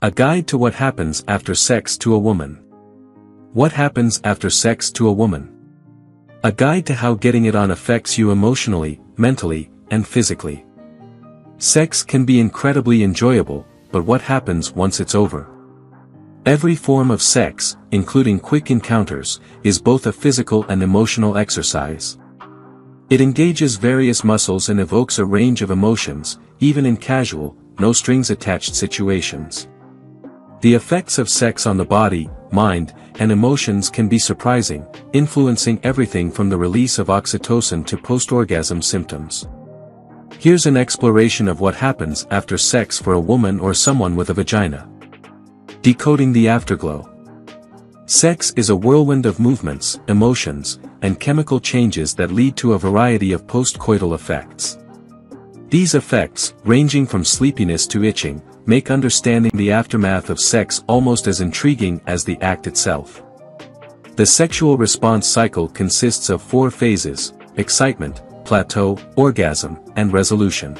A guide to what happens after sex to a woman. What happens after sex to a woman? A guide to how getting it on affects you emotionally, mentally, and physically. Sex can be incredibly enjoyable, but what happens once it's over? Every form of sex, including quick encounters, is both a physical and emotional exercise. It engages various muscles and evokes a range of emotions, even in casual, no-strings-attached situations. The effects of sex on the body, mind, and emotions can be surprising, influencing everything from the release of oxytocin to post-orgasm symptoms. Here's an exploration of what happens after sex for a woman or someone with a vagina. Decoding the afterglow. Sex is a whirlwind of movements, emotions, and chemical changes that lead to a variety of postcoital effects. These effects, ranging from sleepiness to itching, make understanding the aftermath of sex almost as intriguing as the act itself. The sexual response cycle consists of four phases, excitement, plateau, orgasm, and resolution.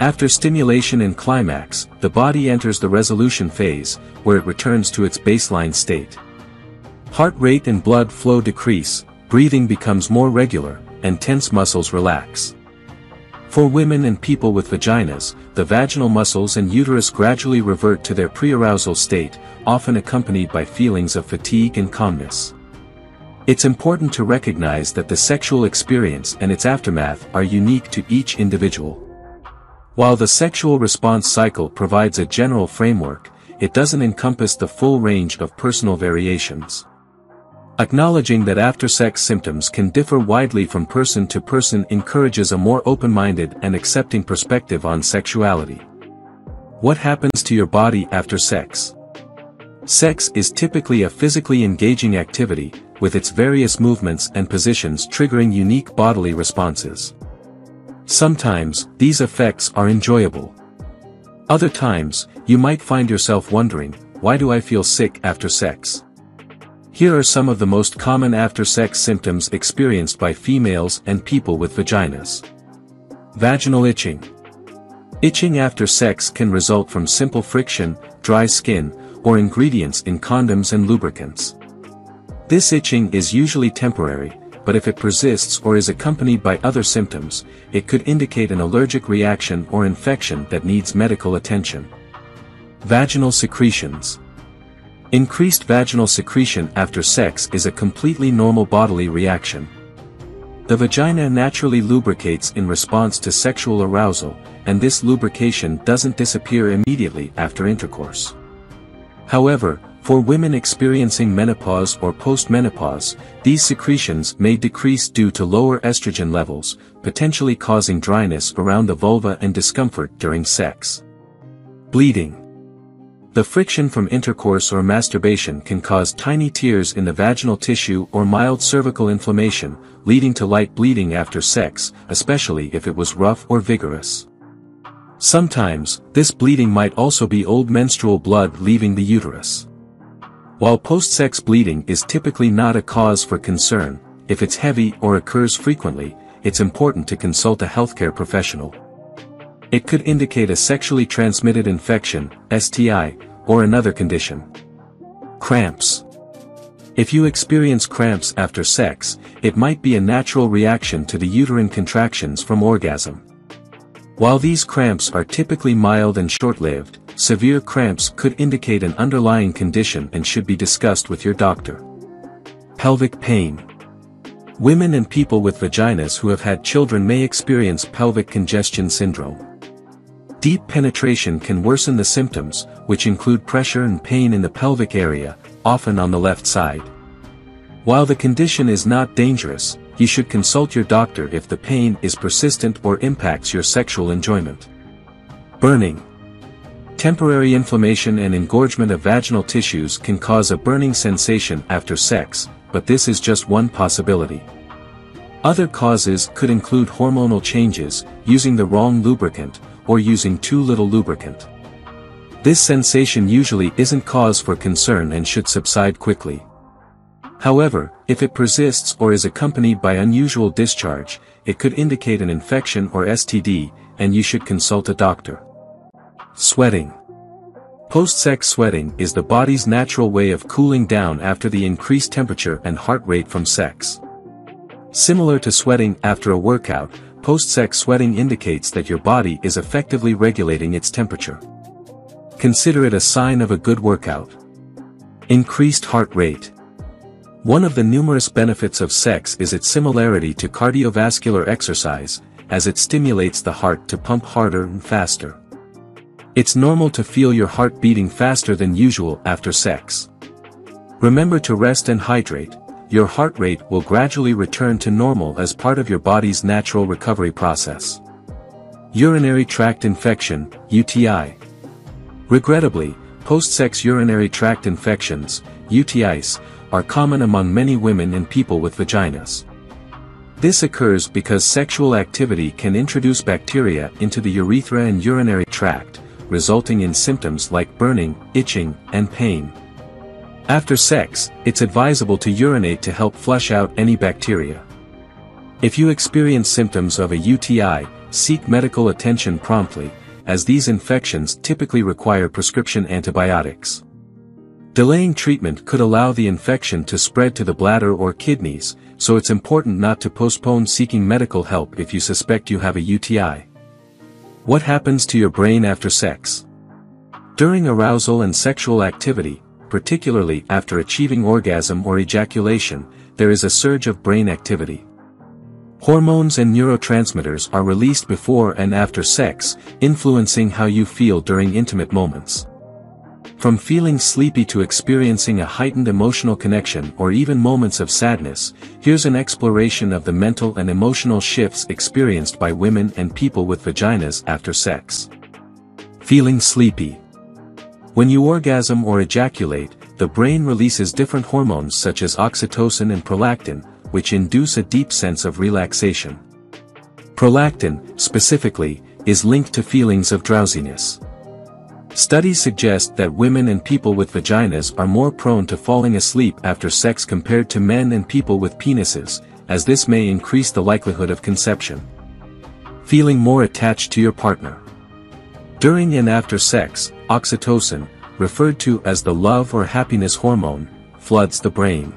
After stimulation and climax, the body enters the resolution phase, where it returns to its baseline state. Heart rate and blood flow decrease, breathing becomes more regular, and tense muscles relax. For women and people with vaginas, the vaginal muscles and uterus gradually revert to their pre-arousal state, often accompanied by feelings of fatigue and calmness. It's important to recognize that the sexual experience and its aftermath are unique to each individual. While the sexual response cycle provides a general framework, it doesn't encompass the full range of personal variations. Acknowledging that after-sex symptoms can differ widely from person to person encourages a more open-minded and accepting perspective on sexuality. What happens to your body after sex? Sex is typically a physically engaging activity, with its various movements and positions triggering unique bodily responses. Sometimes, these effects are enjoyable. Other times, you might find yourself wondering, why do I feel sick after sex? Here are some of the most common after-sex symptoms experienced by females and people with vaginas. Vaginal itching. Itching after sex can result from simple friction, dry skin, or ingredients in condoms and lubricants. This itching is usually temporary, but if it persists or is accompanied by other symptoms, it could indicate an allergic reaction or infection that needs medical attention. Vaginal secretions. Increased vaginal secretion after sex is a completely normal bodily reaction. The vagina naturally lubricates in response to sexual arousal, and this lubrication doesn't disappear immediately after intercourse. However, for women experiencing menopause or postmenopause, these secretions may decrease due to lower estrogen levels, potentially causing dryness around the vulva and discomfort during sex. Bleeding. The friction from intercourse or masturbation can cause tiny tears in the vaginal tissue or mild cervical inflammation, leading to light bleeding after sex, especially if it was rough or vigorous. Sometimes, this bleeding might also be old menstrual blood leaving the uterus. While post-sex bleeding is typically not a cause for concern, if it's heavy or occurs frequently, it's important to consult a healthcare professional. It could indicate a sexually transmitted infection, STI, or another condition. Cramps. If you experience cramps after sex, it might be a natural reaction to the uterine contractions from orgasm. While these cramps are typically mild and short-lived, severe cramps could indicate an underlying condition and should be discussed with your doctor. Pelvic pain. Women and people with vaginas who have had children may experience pelvic congestion syndrome. Deep penetration can worsen the symptoms, which include pressure and pain in the pelvic area, often on the left side. While the condition is not dangerous, you should consult your doctor if the pain is persistent or impacts your sexual enjoyment. Burning. Temporary inflammation and engorgement of vaginal tissues can cause a burning sensation after sex, but this is just one possibility. Other causes could include hormonal changes, using the wrong lubricant, or using too little lubricant. This sensation usually isn't cause for concern and should subside quickly. However, if it persists or is accompanied by unusual discharge, it could indicate an infection or STD, and you should consult a doctor. Sweating. Post-sex sweating is the body's natural way of cooling down after the increased temperature and heart rate from sex. Similar to sweating after a workout, post-sex sweating indicates that your body is effectively regulating its temperature. Consider it a sign of a good workout. Increased heart rate. One of the numerous benefits of sex is its similarity to cardiovascular exercise, as it stimulates the heart to pump harder and faster. It's normal to feel your heart beating faster than usual after sex. Remember to rest and hydrate, your heart rate will gradually return to normal as part of your body's natural recovery process. Urinary tract infection, UTI. Regrettably, post-sex urinary tract infections, UTIs, are common among many women and people with vaginas. This occurs because sexual activity can introduce bacteria into the urethra and urinary tract, resulting in symptoms like burning, itching, and pain. After sex, it's advisable to urinate to help flush out any bacteria. If you experience symptoms of a UTI, seek medical attention promptly, as these infections typically require prescription antibiotics. Delaying treatment could allow the infection to spread to the bladder or kidneys, so it's important not to postpone seeking medical help if you suspect you have a UTI. What happens to your brain after sex? During arousal and sexual activity, particularly after achieving orgasm or ejaculation, there is a surge of brain activity. Hormones and neurotransmitters are released before and after sex, influencing how you feel during intimate moments. From feeling sleepy to experiencing a heightened emotional connection or even moments of sadness, here's an exploration of the mental and emotional shifts experienced by women and people with vaginas after sex. Feeling sleepy. When you orgasm or ejaculate, the brain releases different hormones such as oxytocin and prolactin, which induce a deep sense of relaxation. Prolactin, specifically, is linked to feelings of drowsiness. Studies suggest that women and people with vaginas are more prone to falling asleep after sex compared to men and people with penises, as this may increase the likelihood of conception. Feeling more attached to your partner. During and after sex, oxytocin, referred to as the love or happiness hormone, floods the brain.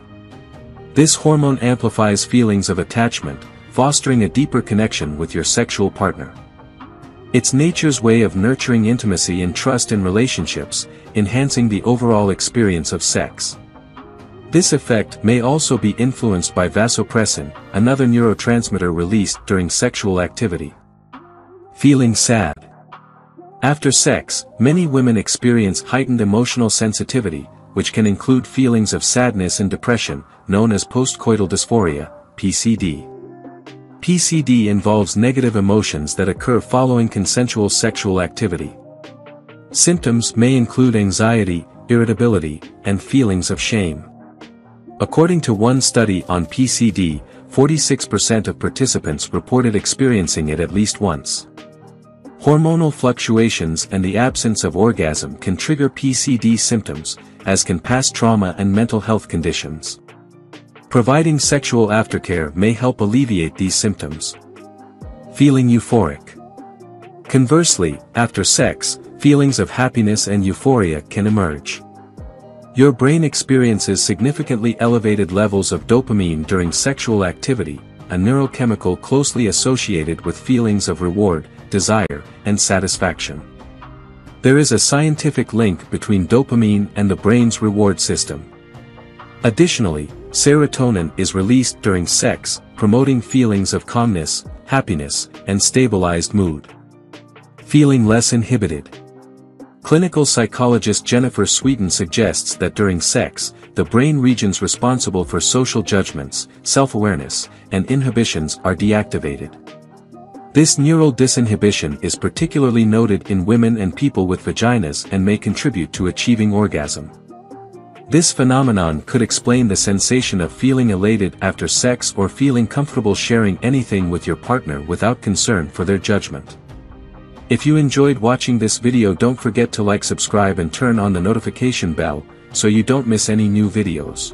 This hormone amplifies feelings of attachment, fostering a deeper connection with your sexual partner. It's nature's way of nurturing intimacy and trust in relationships, enhancing the overall experience of sex. This effect may also be influenced by vasopressin, another neurotransmitter released during sexual activity. Feeling sad. After sex, many women experience heightened emotional sensitivity, which can include feelings of sadness and depression, known as postcoital dysphoria, PCD. PCD involves negative emotions that occur following consensual sexual activity. Symptoms may include anxiety, irritability, and feelings of shame. According to one study on PCD, 46% of participants reported experiencing it at least once. Hormonal fluctuations and the absence of orgasm can trigger PCD symptoms, as can past trauma and mental health conditions. Providing sexual aftercare may help alleviate these symptoms. Feeling euphoric. Conversely, after sex, feelings of happiness and euphoria can emerge. Your brain experiences significantly elevated levels of dopamine during sexual activity, a neurochemical closely associated with feelings of reward, desire, and satisfaction. There is a scientific link between dopamine and the brain's reward system. Additionally, Serotonin is released during sex, promoting feelings of calmness, happiness, and stabilized mood. Feeling less inhibited. Clinical psychologist Jennifer Sweeton suggests that during sex, the brain regions responsible for social judgments, self-awareness, and inhibitions are deactivated. This neural disinhibition is particularly noted in women and people with vaginas and may contribute to achieving orgasm. This phenomenon could explain the sensation of feeling elated after sex or feeling comfortable sharing anything with your partner without concern for their judgment. If you enjoyed watching this video don't forget to like subscribe and turn on the notification bell, so you don't miss any new videos.